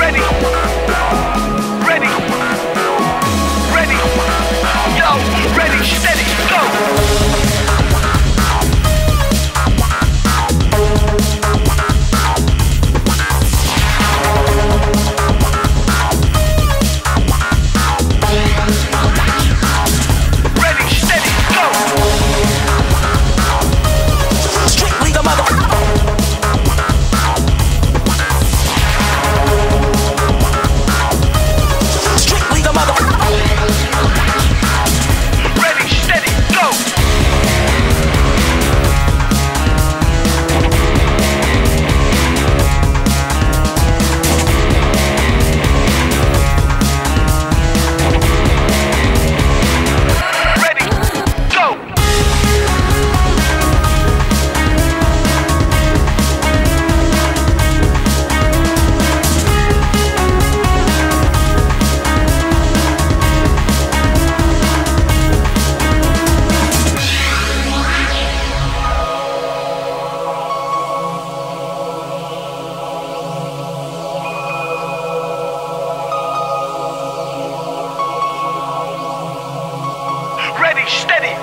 ready. Steady!